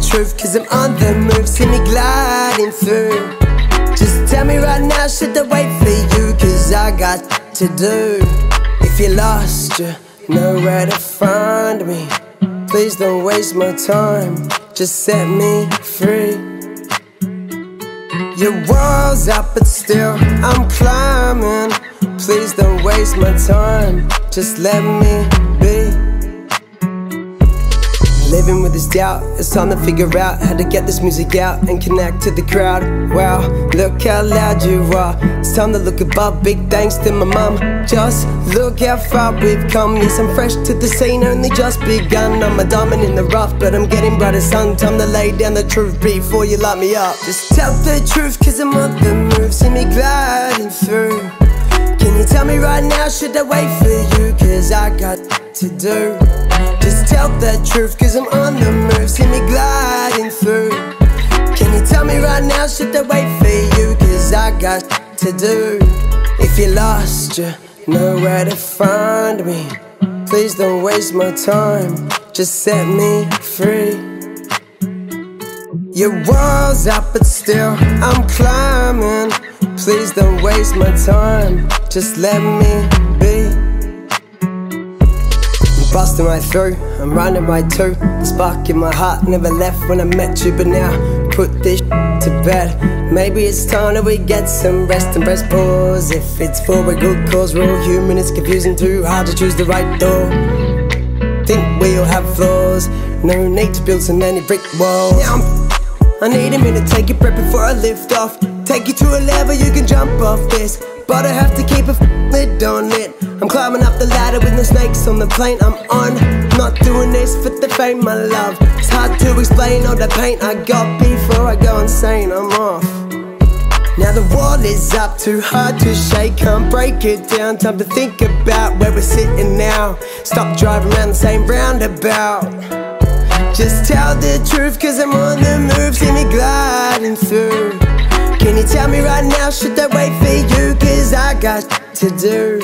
truth, cause I'm on the move. See me gliding through. Just tell me right now, should I wait for you? Cause I got to do. If you're lost, you know where to find me. Please don't waste my time, just set me free. Your walls up, but still I'm climbing. Please don't waste my time, just let me be. Living with this doubt, it's time to figure out how to get this music out and connect to the crowd. Wow, look how loud you are. It's time to look above. Big thanks to my mum. Just look how far we've come. Yes, I'm fresh to the scene, only just begun. I'm a diamond in the rough, but I'm getting brighter sun. Time to lay down the truth before you light me up. Just tell the truth, cause I'm on the move. See me gliding through. Can you tell me right now, should I wait for you? Cause I got to do. Tell the truth, cause I'm on the move. See me gliding through. Can you tell me right now, should I wait for you? Cause I got to do. If you're lost, you know where to find me. Please don't waste my time, just set me free. Your walls up, but still I'm climbing. Please don't waste my time, just let me be. Busting right through, I'm running right too. The spark in my heart never left when I met you, but now put this to bed. Maybe it's time that we get some rest and press pause. If it's for a good cause, we're all human, it's confusing, too hard to choose the right door. Think we all have flaws, no need to build so many brick walls. Yeah, I need a minute, take a breath before I lift off. Take you to a level you can jump off this. But I have to keep a lid on it. I'm climbing up the ladder with no snakes on the plane I'm on. Not doing this for the fame, my love. It's hard to explain all the pain I got before I go insane. I'm off. Now the wall is up, too hard to shake, can't break it down. Time to think about where we're sitting now. Stop driving around the same roundabout. Just tell the truth, cause I'm on the move, see me gliding through. Can you tell me right now, should I wait for you? Got to do.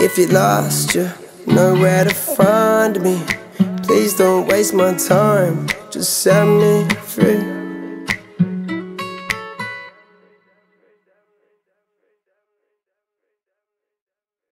If you lost, you know where to find me. Please don't waste my time, just set me free.